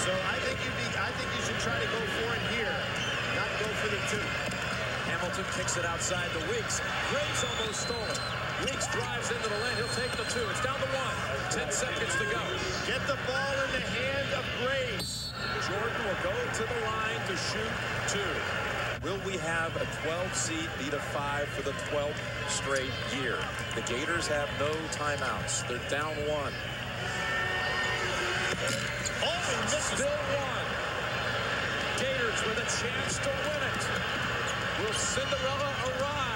So I think you be, I think you should try to go for it here, not go for the two. Hamilton kicks it outside the Weaks. Graves almost stole it. Weaks drives into the lane. He'll take the two. It's down to one. Ten seconds to go. Get the ball in the hand of Graves. Jordan will go to the line to shoot two. Will we have a 12 seed beat a five for the 12th straight year? The Gators have no timeouts. They're down one. With a chance to win it. Will Cinderella arrive?